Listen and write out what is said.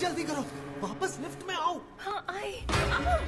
जल्दी करो। वापस लिफ्ट में आओ। हाँ आए आओ हाँ।